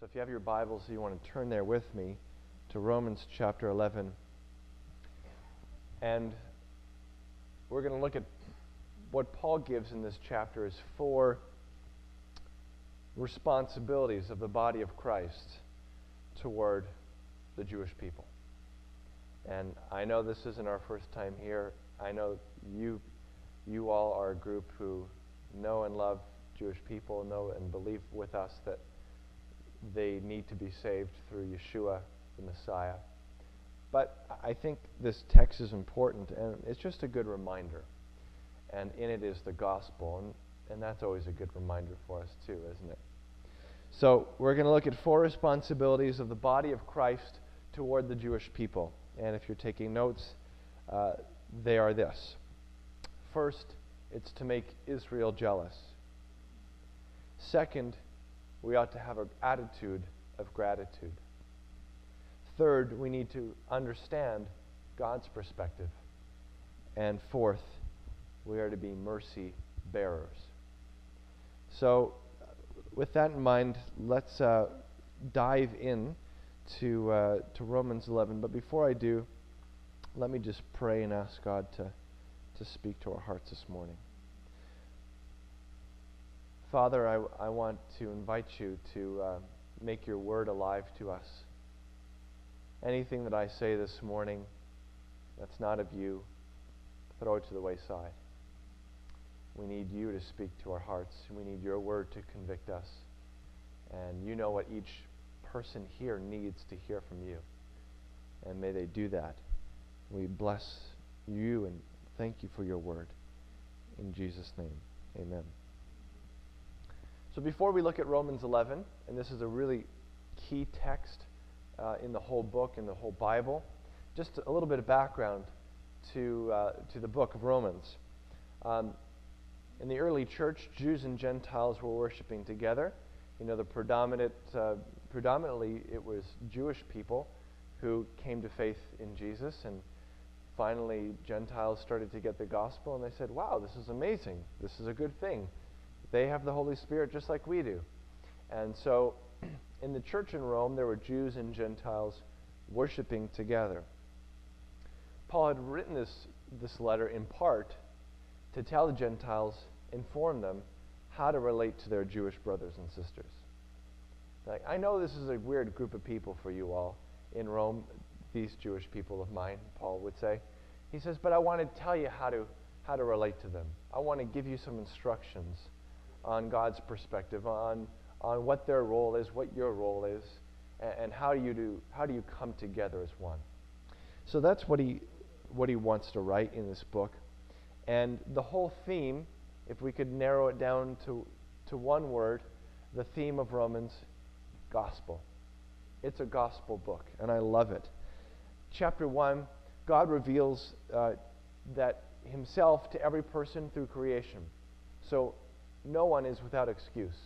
So if you have your Bibles, you want to turn there with me to Romans chapter 11. And we're going to look at what Paul gives in this chapter is four responsibilities of the body of Christ toward the Jewish people. And I know this isn't our first time here. I know you you all are a group who know and love Jewish people, know and believe with us that they need to be saved through Yeshua, the Messiah. But I think this text is important, and it's just a good reminder. And in it is the gospel, and, and that's always a good reminder for us, too, isn't it? So, we're going to look at four responsibilities of the body of Christ toward the Jewish people. And if you're taking notes, uh, they are this First, it's to make Israel jealous. Second, we ought to have an attitude of gratitude. Third, we need to understand God's perspective. And fourth, we are to be mercy bearers. So, with that in mind, let's uh, dive in to, uh, to Romans 11. But before I do, let me just pray and ask God to, to speak to our hearts this morning. Father, I, I want to invite you to uh, make your word alive to us. Anything that I say this morning that's not of you, throw it to the wayside. We need you to speak to our hearts. We need your word to convict us. And you know what each person here needs to hear from you. And may they do that. We bless you and thank you for your word. In Jesus' name, amen. So before we look at Romans 11, and this is a really key text uh, in the whole book, in the whole Bible, just a little bit of background to, uh, to the book of Romans. Um, in the early church, Jews and Gentiles were worshiping together. You know, the predominant, uh, predominantly it was Jewish people who came to faith in Jesus, and finally Gentiles started to get the gospel, and they said, "Wow, this is amazing! This is a good thing." They have the Holy Spirit just like we do. And so in the church in Rome, there were Jews and Gentiles worshiping together. Paul had written this, this letter in part to tell the Gentiles, inform them how to relate to their Jewish brothers and sisters. Like, I know this is a weird group of people for you all in Rome, these Jewish people of mine, Paul would say. He says, but I want to tell you how to, how to relate to them. I want to give you some instructions on God's perspective, on, on what their role is, what your role is, and, and how, do you do, how do you come together as one. So that's what he, what he wants to write in this book. And the whole theme, if we could narrow it down to, to one word, the theme of Romans, gospel. It's a gospel book, and I love it. Chapter 1, God reveals uh, that himself to every person through creation. So no one is without excuse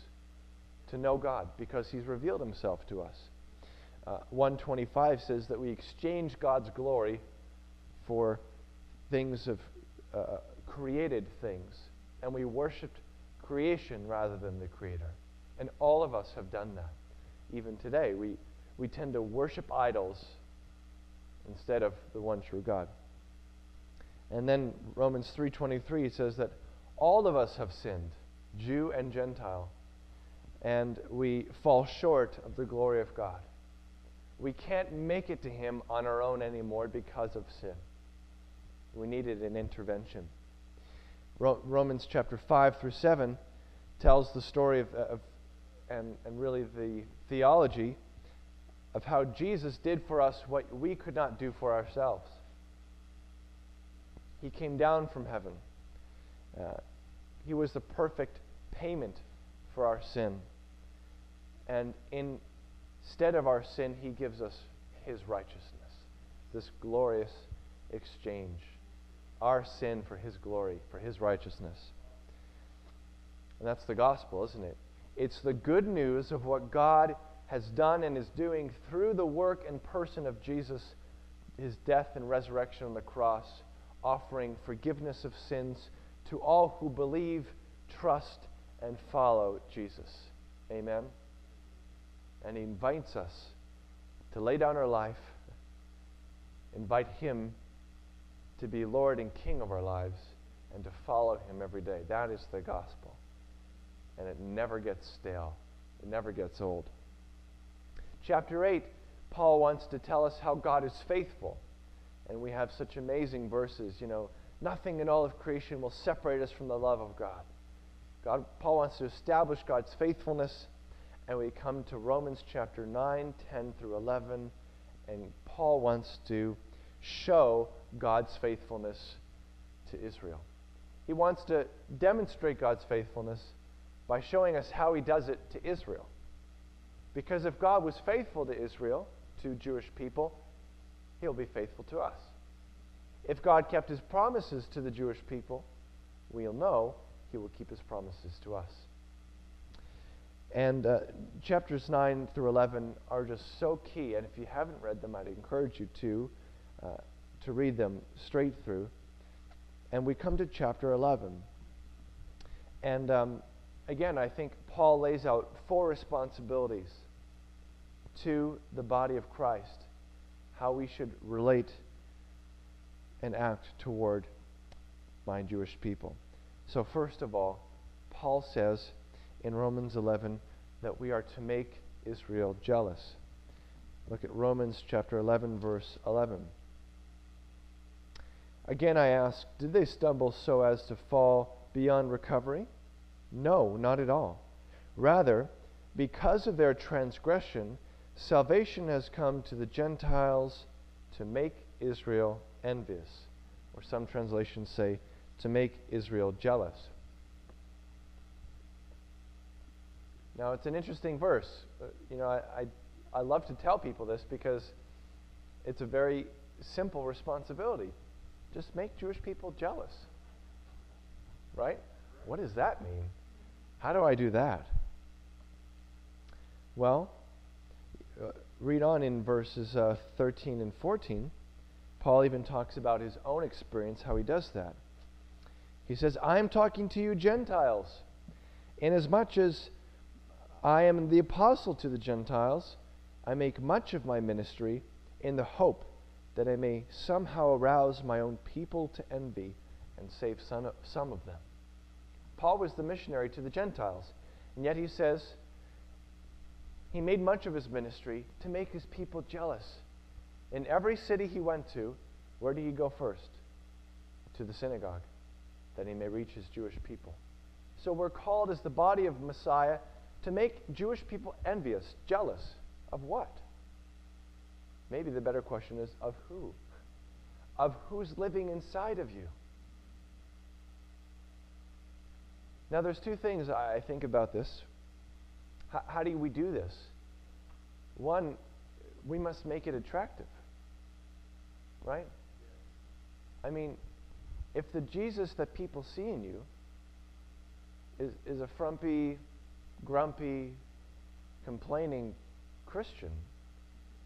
to know God because he's revealed himself to us. Uh, 125 says that we exchange God's glory for things of uh, created things, and we worshiped creation rather than the Creator. And all of us have done that. Even today, we, we tend to worship idols instead of the one true God. And then Romans 3:23 says that all of us have sinned Jew and Gentile, and we fall short of the glory of God. We can't make it to Him on our own anymore because of sin. We needed an intervention. Ro- Romans chapter 5 through 7 tells the story of, of and, and really the theology of how Jesus did for us what we could not do for ourselves. He came down from heaven. Uh, he was the perfect payment for our sin. And instead of our sin, He gives us His righteousness. This glorious exchange. Our sin for His glory, for His righteousness. And that's the gospel, isn't it? It's the good news of what God has done and is doing through the work and person of Jesus, his death and resurrection on the cross, offering forgiveness of sins to all who believe, trust, and follow Jesus. Amen? And He invites us to lay down our life, invite Him to be Lord and King of our lives, and to follow Him every day. That is the gospel. And it never gets stale, it never gets old. Chapter 8, Paul wants to tell us how God is faithful. And we have such amazing verses, you know, nothing in all of creation will separate us from the love of God. God Paul wants to establish God's faithfulness, and we come to Romans chapter 9, 10 through 11, and Paul wants to show God's faithfulness to Israel. He wants to demonstrate God's faithfulness by showing us how he does it to Israel. Because if God was faithful to Israel, to Jewish people, he'll be faithful to us. If God kept his promises to the Jewish people, we'll know he will keep his promises to us. And uh, chapters 9 through 11 are just so key. And if you haven't read them, I'd encourage you to, uh, to read them straight through. And we come to chapter 11. And um, again, I think Paul lays out four responsibilities to the body of Christ, how we should relate and act toward my Jewish people. So, first of all, Paul says in Romans 11 that we are to make Israel jealous. Look at Romans chapter 11, verse 11. Again, I ask, did they stumble so as to fall beyond recovery? No, not at all. Rather, because of their transgression, salvation has come to the Gentiles to make Israel envious. Or some translations say, to make Israel jealous. Now, it's an interesting verse. Uh, you know, I, I, I love to tell people this because it's a very simple responsibility. Just make Jewish people jealous. Right? What does that mean? How do I do that? Well, uh, read on in verses uh, 13 and 14. Paul even talks about his own experience, how he does that. He says, I am talking to you, Gentiles, inasmuch as I am the apostle to the Gentiles, I make much of my ministry in the hope that I may somehow arouse my own people to envy and save some of them. Paul was the missionary to the Gentiles, and yet he says he made much of his ministry to make his people jealous. In every city he went to, where did he go first? To the synagogue that he may reach his Jewish people. So we're called as the body of Messiah to make Jewish people envious, jealous of what? Maybe the better question is of who? Of who's living inside of you? Now, there's two things I think about this. H- how do we do this? One, we must make it attractive. Right? I mean, if the Jesus that people see in you is, is a frumpy, grumpy, complaining Christian,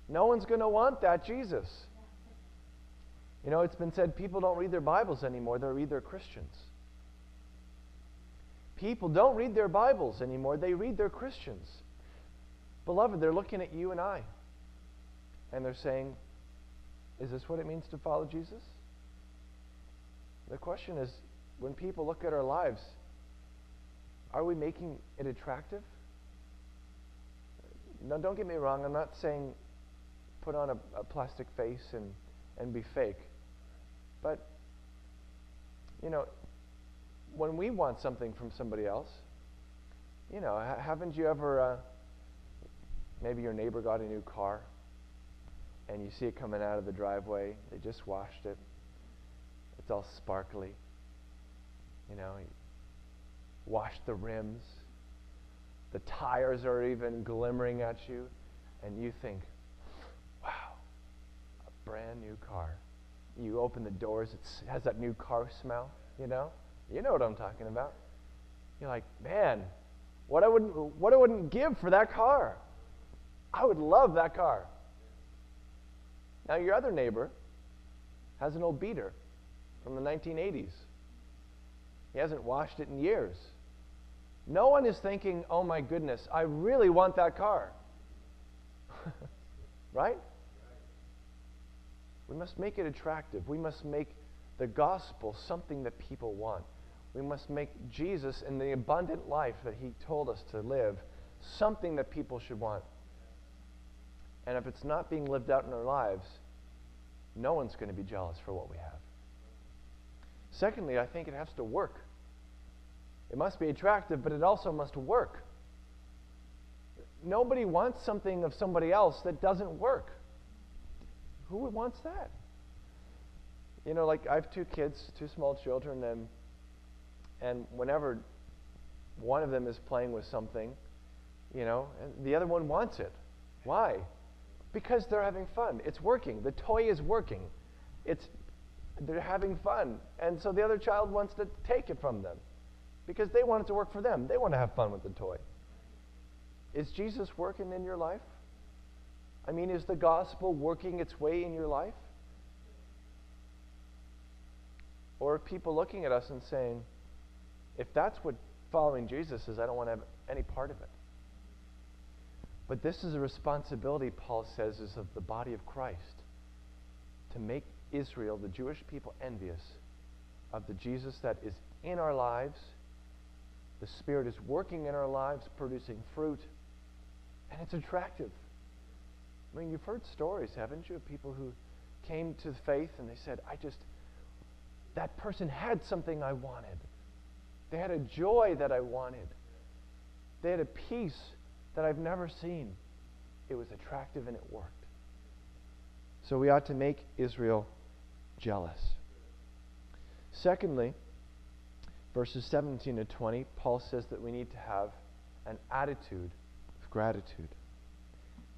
no one's going to want that Jesus. You know, it's been said people don't read their Bibles anymore, they read their Christians. People don't read their Bibles anymore, they read their Christians. Beloved, they're looking at you and I, and they're saying, Is this what it means to follow Jesus? The question is when people look at our lives, are we making it attractive? No, don't get me wrong. I'm not saying put on a, a plastic face and, and be fake. But, you know, when we want something from somebody else, you know, haven't you ever, uh, maybe your neighbor got a new car and you see it coming out of the driveway, they just washed it, it's all sparkly. You know, wash the rims. The tires are even glimmering at you. And you think, wow, a brand new car. You open the doors, it has that new car smell, you know? You know what I'm talking about. You're like, man, what I wouldn't, what I wouldn't give for that car. I would love that car. Now, your other neighbor has an old beater from the 1980s. He hasn't washed it in years. No one is thinking, oh my goodness, I really want that car. right? We must make it attractive. We must make the gospel something that people want. We must make Jesus and the abundant life that he told us to live something that people should want. And if it's not being lived out in our lives, no one's going to be jealous for what we have. Secondly, I think it has to work. It must be attractive, but it also must work. Nobody wants something of somebody else that doesn't work. Who wants that? You know, like I have two kids, two small children, and and whenever one of them is playing with something, you know, and the other one wants it. Why? Because they're having fun. It's working. The toy is working. It's they're having fun. And so the other child wants to take it from them because they want it to work for them. They want to have fun with the toy. Is Jesus working in your life? I mean, is the gospel working its way in your life? Or are people looking at us and saying, if that's what following Jesus is, I don't want to have any part of it? But this is a responsibility, Paul says, is of the body of Christ to make Israel, the Jewish people, envious of the Jesus that is in our lives. The Spirit is working in our lives, producing fruit, and it's attractive. I mean, you've heard stories, haven't you, of people who came to the faith and they said, I just, that person had something I wanted. They had a joy that I wanted. They had a peace that I've never seen. It was attractive and it worked. So we ought to make Israel jealous. Secondly, verses 17 to 20, Paul says that we need to have an attitude of gratitude.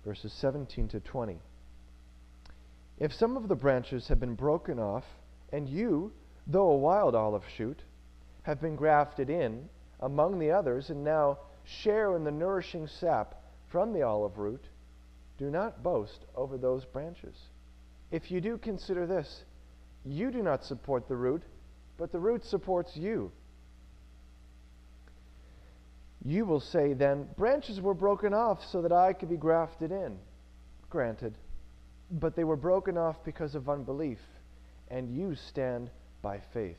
Verses 17 to 20. If some of the branches have been broken off, and you, though a wild olive shoot, have been grafted in among the others, and now share in the nourishing sap from the olive root, do not boast over those branches. If you do consider this, you do not support the root, but the root supports you. You will say then, Branches were broken off so that I could be grafted in. Granted. But they were broken off because of unbelief, and you stand by faith.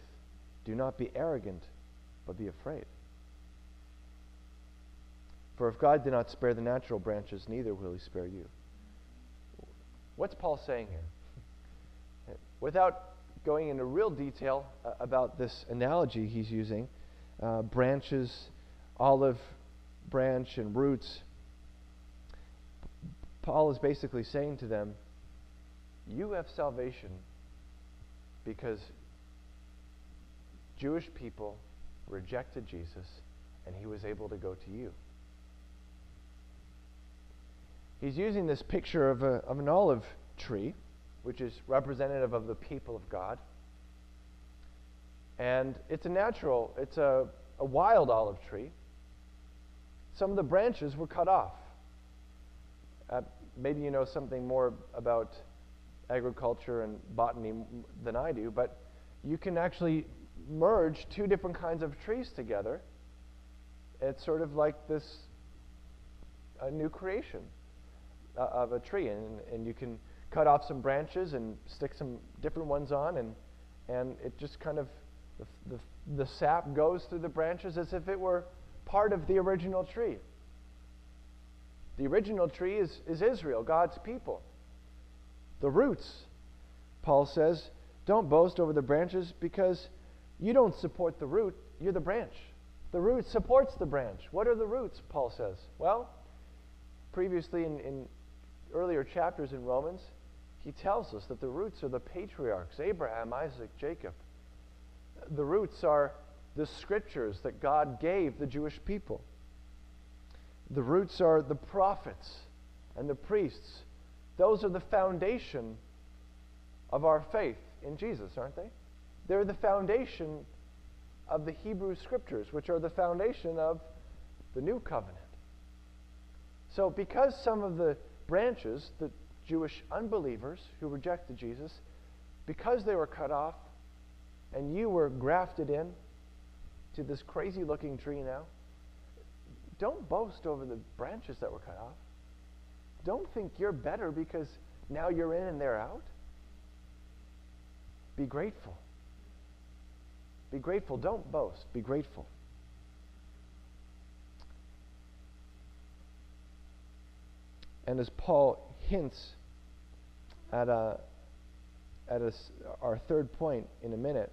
Do not be arrogant, but be afraid. For if God did not spare the natural branches, neither will he spare you. What's Paul saying here? Without going into real detail uh, about this analogy he's using uh, branches, olive branch, and roots. Paul is basically saying to them, You have salvation because Jewish people rejected Jesus and he was able to go to you. He's using this picture of, a, of an olive tree which is representative of the people of God. And it's a natural, it's a, a wild olive tree. Some of the branches were cut off. Uh, maybe you know something more about agriculture and botany than I do, but you can actually merge two different kinds of trees together. It's sort of like this a new creation uh, of a tree, and, and you can cut off some branches and stick some different ones on, and, and it just kind of, the, the, the sap goes through the branches as if it were part of the original tree. The original tree is, is Israel, God's people. The roots, Paul says, don't boast over the branches because you don't support the root, you're the branch. The root supports the branch. What are the roots, Paul says? Well, previously in, in earlier chapters in Romans, he tells us that the roots are the patriarchs Abraham, Isaac, Jacob. The roots are the scriptures that God gave the Jewish people. The roots are the prophets and the priests. Those are the foundation of our faith in Jesus, aren't they? They're the foundation of the Hebrew scriptures, which are the foundation of the new covenant. So, because some of the branches, the Jewish unbelievers who rejected Jesus, because they were cut off and you were grafted in to this crazy looking tree now, don't boast over the branches that were cut off. don't think you're better because now you're in and they're out. Be grateful. Be grateful. Don't boast. Be grateful. And as Paul hints at, a, at a, our third point in a minute,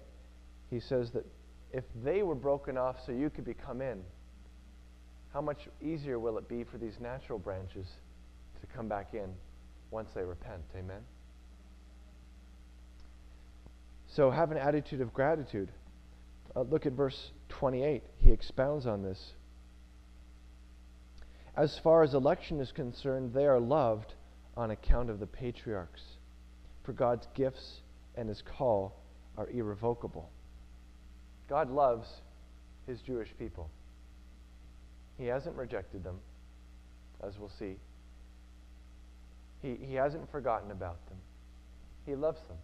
he says that if they were broken off so you could become in, how much easier will it be for these natural branches to come back in once they repent? Amen? So have an attitude of gratitude. Uh, look at verse 28. He expounds on this. As far as election is concerned, they are loved on account of the patriarchs, for God's gifts and his call are irrevocable. God loves his Jewish people. He hasn't rejected them, as we'll see. He, he hasn't forgotten about them. He loves them.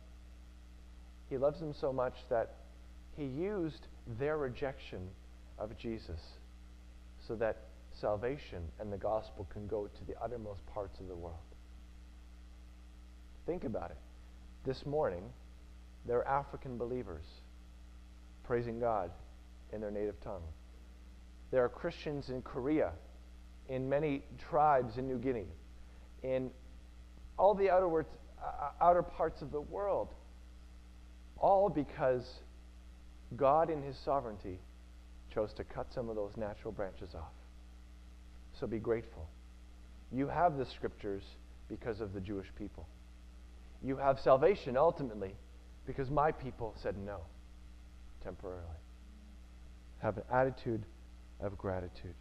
He loves them so much that he used their rejection of Jesus so that salvation and the gospel can go to the uttermost parts of the world. Think about it. This morning, there are African believers praising God in their native tongue. There are Christians in Korea, in many tribes in New Guinea, in all the outer, uh, outer parts of the world, all because God, in His sovereignty, chose to cut some of those natural branches off. So be grateful. You have the scriptures because of the Jewish people. You have salvation ultimately because my people said no temporarily. Have an attitude of gratitude.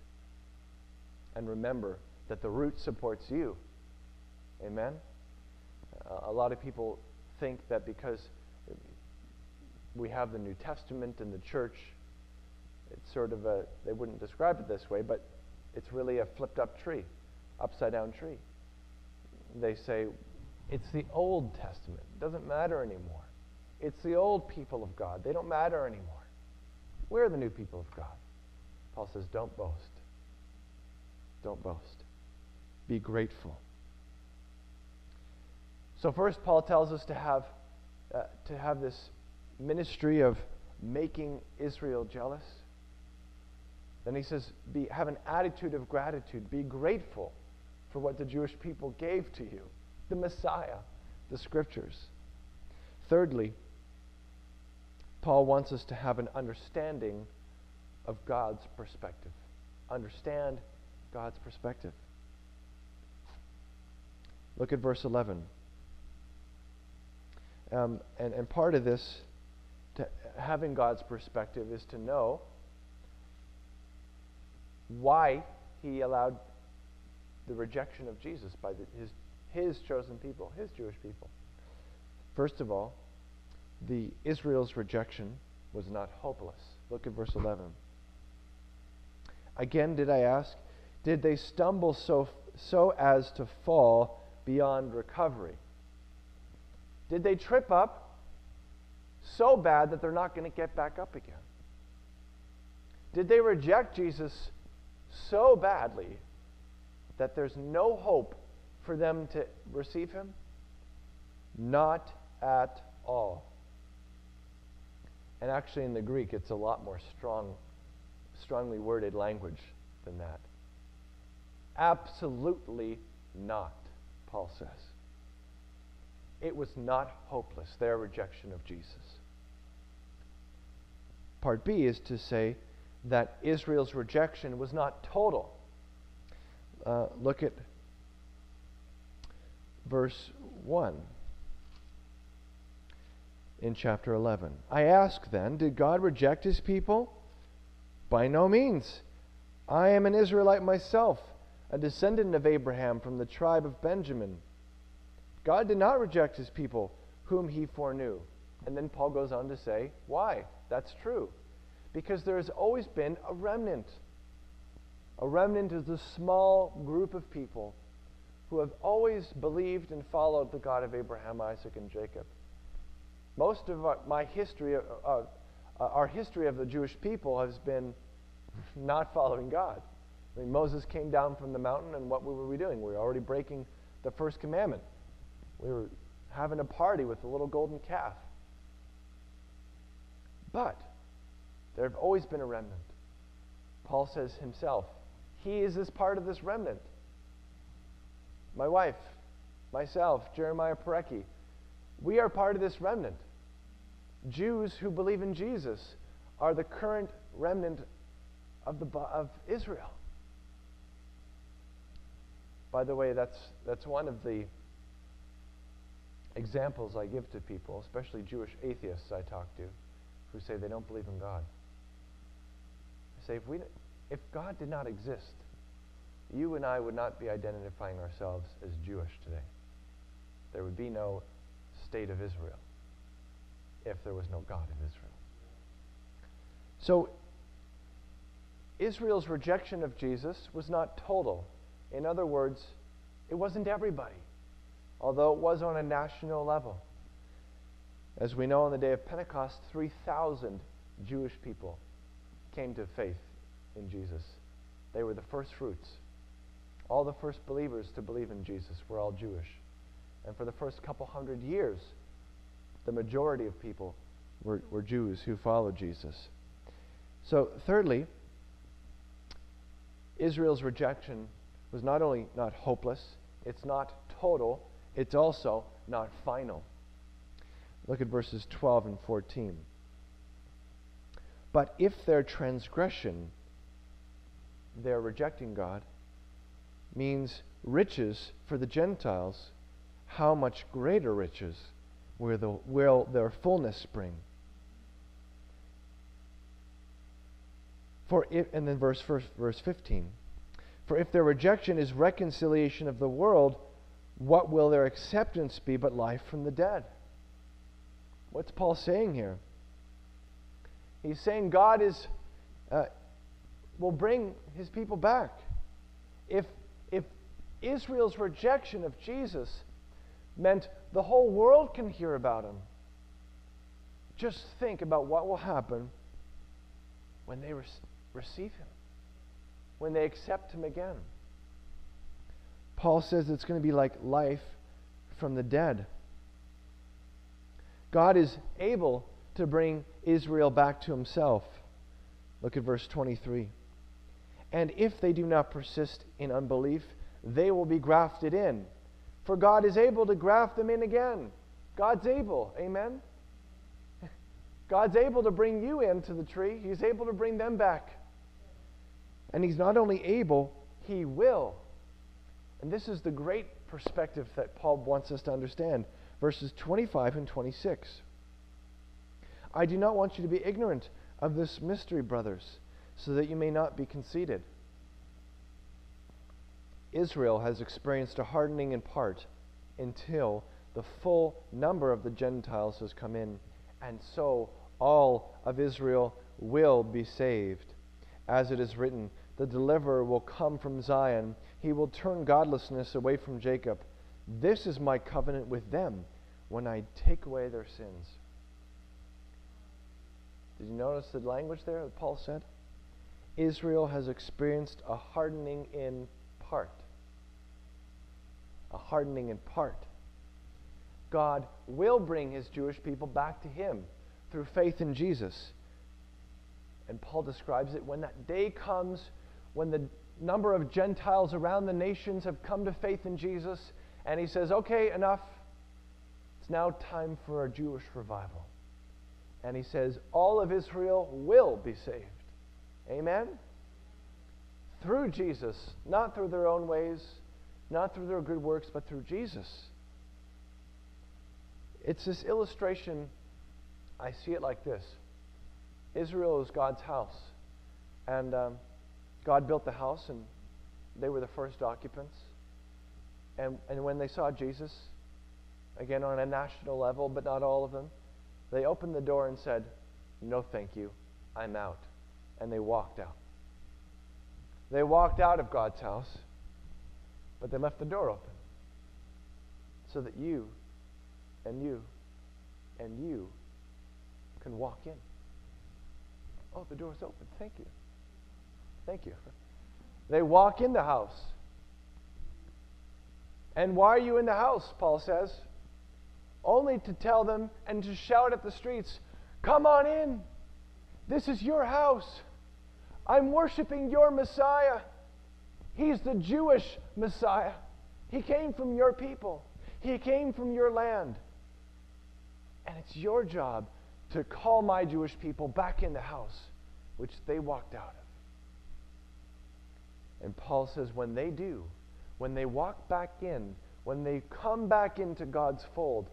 And remember that the root supports you. Amen? a lot of people think that because we have the New Testament and the church, it's sort of a, they wouldn't describe it this way, but it's really a flipped up tree, upside down tree. They say, it's the Old Testament. It doesn't matter anymore. It's the old people of God. They don't matter anymore. We're the new people of God. Paul says, don't boast. Don't boast. Be grateful. So first, Paul tells us to have, uh, to have this ministry of making Israel jealous. Then he says, be, have an attitude of gratitude. Be grateful for what the Jewish people gave to you the Messiah, the Scriptures. Thirdly, Paul wants us to have an understanding of God's perspective. Understand God's perspective. Look at verse 11. Um, and, and part of this, to, having God's perspective, is to know why he allowed the rejection of Jesus by the, his, his chosen people, his Jewish people. First of all, the Israel's rejection was not hopeless. Look at verse 11. Again, did I ask, did they stumble so, so as to fall beyond recovery? Did they trip up so bad that they're not going to get back up again? Did they reject Jesus so badly that there's no hope for them to receive him? Not at all. And actually, in the Greek, it's a lot more strong, strongly worded language than that. Absolutely not, Paul says. It was not hopeless, their rejection of Jesus. Part B is to say that Israel's rejection was not total. Uh, look at verse 1 in chapter 11. I ask then, did God reject his people? By no means. I am an Israelite myself, a descendant of Abraham from the tribe of Benjamin. God did not reject his people, whom he foreknew. And then Paul goes on to say, why? That's true because there has always been a remnant. A remnant is a small group of people who have always believed and followed the God of Abraham, Isaac, and Jacob. Most of our, my history, uh, uh, our history of the Jewish people has been not following God. I mean, Moses came down from the mountain, and what were we doing? We were already breaking the first commandment. We were having a party with the little golden calf. But there have always been a remnant. Paul says himself, He is this part of this remnant. My wife, myself, Jeremiah Zaretsky, we are part of this remnant. Jews who believe in Jesus are the current remnant of, the, of Israel. By the way, that's, that's one of the examples I give to people, especially Jewish atheists I talk to, who say they don't believe in God. I say, if, we, if God did not exist, you and I would not be identifying ourselves as Jewish today. There would be no state of Israel if there was no God in Israel. So, Israel's rejection of Jesus was not total. In other words, it wasn't everybody, although it was on a national level. As we know, on the day of Pentecost, 3,000 Jewish people came to faith in Jesus. They were the first fruits. All the first believers to believe in Jesus were all Jewish. And for the first couple hundred years, the majority of people were, were Jews who followed Jesus. So, thirdly, Israel's rejection was not only not hopeless, it's not total, it's also not final. Look at verses 12 and 14. But if their transgression, their rejecting God, means riches for the Gentiles, how much greater riches will, the, will their fullness spring? For if, and then verse, verse, verse 15. For if their rejection is reconciliation of the world, what will their acceptance be but life from the dead? What's Paul saying here? He's saying God is uh, will bring his people back. If Israel's rejection of Jesus meant the whole world can hear about him, just think about what will happen when they re- receive him, when they accept him again. Paul says it's going to be like life from the dead. God is able to bring Israel back to himself. Look at verse 23. And if they do not persist in unbelief, they will be grafted in. For God is able to graft them in again. God's able. Amen? God's able to bring you into the tree, He's able to bring them back. And He's not only able, He will. And this is the great perspective that Paul wants us to understand verses 25 and 26. I do not want you to be ignorant of this mystery, brothers, so that you may not be conceited. Israel has experienced a hardening in part until the full number of the Gentiles has come in, and so all of Israel will be saved. As it is written, the deliverer will come from Zion, he will turn godlessness away from Jacob. This is my covenant with them when I take away their sins. Did you notice the language there that Paul said? Israel has experienced a hardening in part. A hardening in part. God will bring his Jewish people back to him through faith in Jesus. And Paul describes it when that day comes, when the number of Gentiles around the nations have come to faith in Jesus, and he says, Okay, enough. It's now time for a Jewish revival. And he says, All of Israel will be saved. Amen? Through Jesus, not through their own ways, not through their good works, but through Jesus. It's this illustration, I see it like this Israel is God's house. And um, God built the house, and they were the first occupants. And, and when they saw Jesus, again on a national level, but not all of them, they opened the door and said, No, thank you. I'm out. And they walked out. They walked out of God's house, but they left the door open so that you and you and you can walk in. Oh, the door's open. Thank you. Thank you. They walk in the house. And why are you in the house? Paul says. Only to tell them and to shout at the streets, Come on in. This is your house. I'm worshiping your Messiah. He's the Jewish Messiah. He came from your people, He came from your land. And it's your job to call my Jewish people back in the house which they walked out of. And Paul says, when they do, when they walk back in, when they come back into God's fold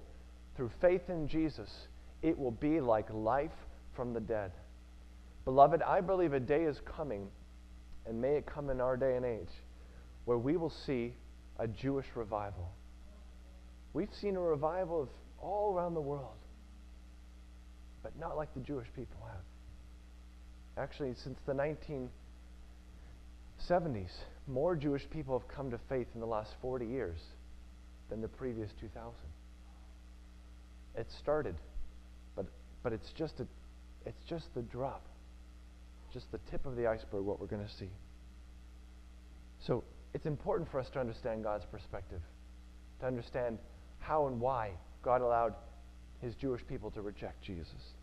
through faith in Jesus, it will be like life from the dead. Beloved, I believe a day is coming, and may it come in our day and age, where we will see a Jewish revival. We've seen a revival of all around the world, but not like the Jewish people have. Actually, since the 1970s, more Jewish people have come to faith in the last 40 years than the previous 2000. It started, but, but it's, just a, it's just the drop, just the tip of the iceberg, what we're going to see. So it's important for us to understand God's perspective, to understand how and why God allowed his Jewish people to reject Jesus.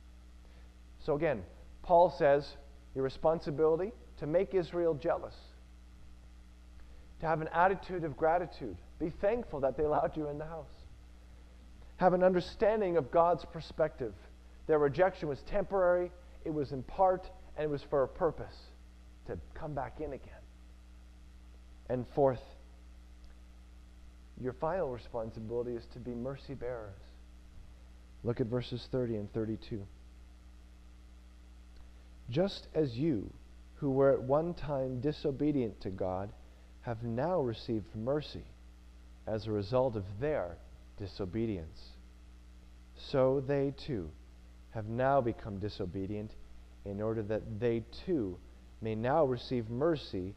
So again, Paul says your responsibility to make Israel jealous, to have an attitude of gratitude, be thankful that they allowed you in the house, have an understanding of God's perspective. Their rejection was temporary, it was in part, and it was for a purpose to come back in again. And fourth, your final responsibility is to be mercy bearers. Look at verses 30 and 32. Just as you, who were at one time disobedient to God, have now received mercy as a result of their disobedience. So they too have now become disobedient in order that they too may now receive mercy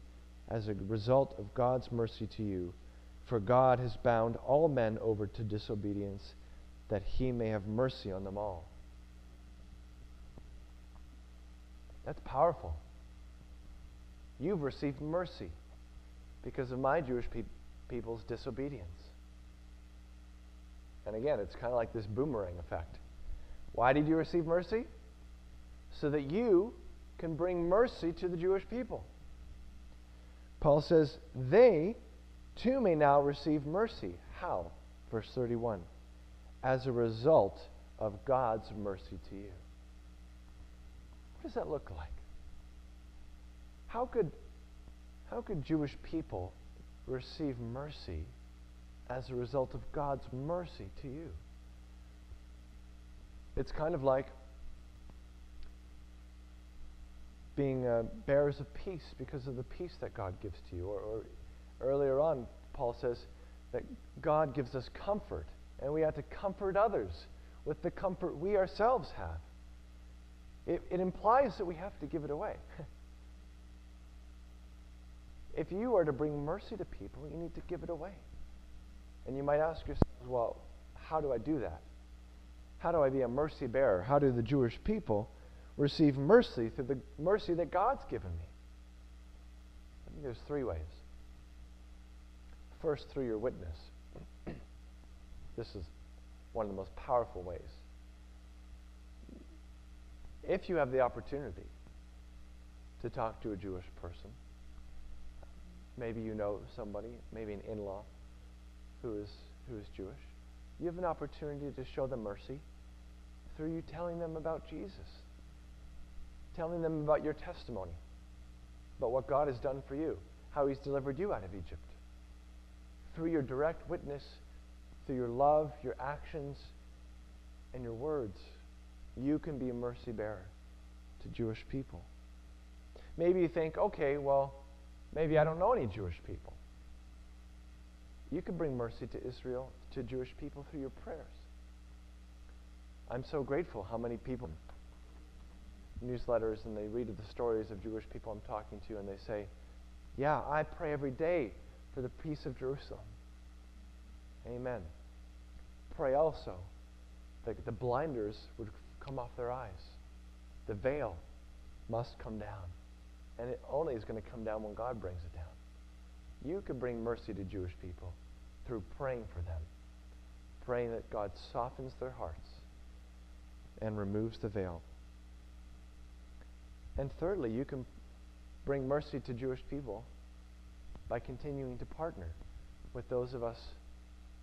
as a result of God's mercy to you. For God has bound all men over to disobedience that he may have mercy on them all. That's powerful. You've received mercy because of my Jewish pe- people's disobedience. And again, it's kind of like this boomerang effect. Why did you receive mercy? So that you can bring mercy to the Jewish people. Paul says, they too may now receive mercy. How? Verse 31. As a result of God's mercy to you. What does that look like? How could, how could Jewish people receive mercy as a result of God's mercy to you? It's kind of like being uh, bearers of peace because of the peace that God gives to you. Or, or earlier on, Paul says that God gives us comfort, and we have to comfort others with the comfort we ourselves have it, it implies that we have to give it away. if you are to bring mercy to people, you need to give it away. And you might ask yourself, well, how do I do that? How do I be a mercy bearer? How do the Jewish people receive mercy through the mercy that God's given me? I think there's three ways. First, through your witness. this is one of the most powerful ways if you have the opportunity to talk to a Jewish person, maybe you know somebody, maybe an in law who is, who is Jewish, you have an opportunity to show them mercy through you telling them about Jesus, telling them about your testimony, about what God has done for you, how He's delivered you out of Egypt. Through your direct witness, through your love, your actions, and your words you can be a mercy bearer to Jewish people. Maybe you think, okay, well, maybe I don't know any Jewish people. You can bring mercy to Israel, to Jewish people through your prayers. I'm so grateful how many people newsletters and they read the stories of Jewish people I'm talking to and they say, "Yeah, I pray every day for the peace of Jerusalem." Amen. Pray also that the blinders would come off their eyes. The veil must come down. And it only is going to come down when God brings it down. You could bring mercy to Jewish people through praying for them, praying that God softens their hearts and removes the veil. And thirdly, you can bring mercy to Jewish people by continuing to partner with those of us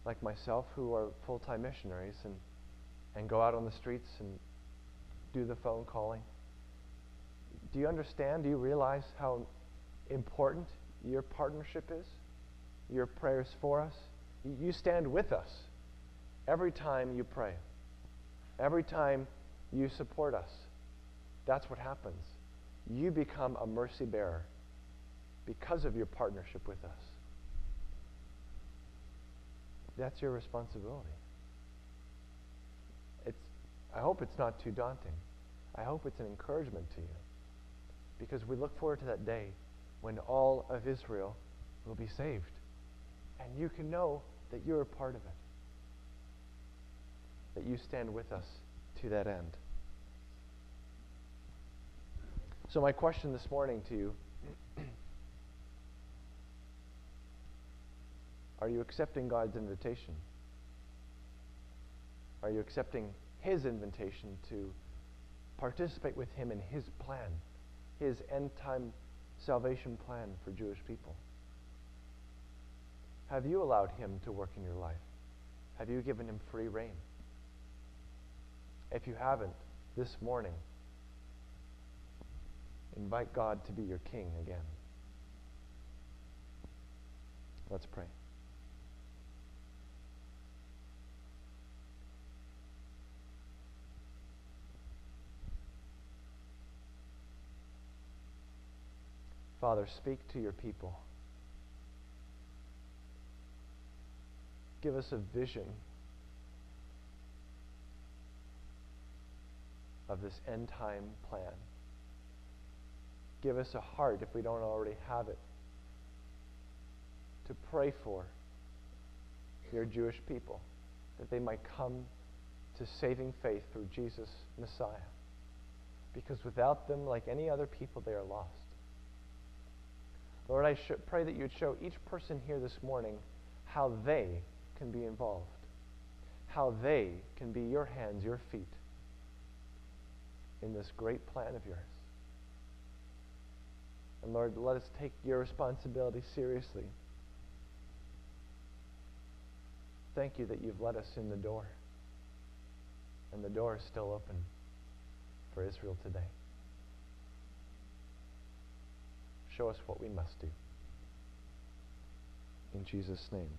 like myself who are full time missionaries and, and go out on the streets and do the phone calling. Do you understand? Do you realize how important your partnership is? Your prayers for us? You stand with us every time you pray, every time you support us. That's what happens. You become a mercy bearer because of your partnership with us. That's your responsibility. It's, I hope it's not too daunting. I hope it's an encouragement to you because we look forward to that day when all of Israel will be saved. And you can know that you're a part of it, that you stand with us to that end. So, my question this morning to you are you accepting God's invitation? Are you accepting His invitation to participate with Him in His plan, His end time salvation plan for Jewish people? Have you allowed Him to work in your life? Have you given Him free reign? If you haven't, this morning, invite God to be your king again. Let's pray. Father, speak to your people. Give us a vision of this end time plan. Give us a heart, if we don't already have it, to pray for your Jewish people, that they might come to saving faith through Jesus, Messiah. Because without them, like any other people, they are lost. Lord, I pray that you would show each person here this morning how they can be involved, how they can be your hands, your feet in this great plan of yours. And Lord, let us take your responsibility seriously. Thank you that you've let us in the door. And the door is still open for Israel today. Show us what we must do. In Jesus' name.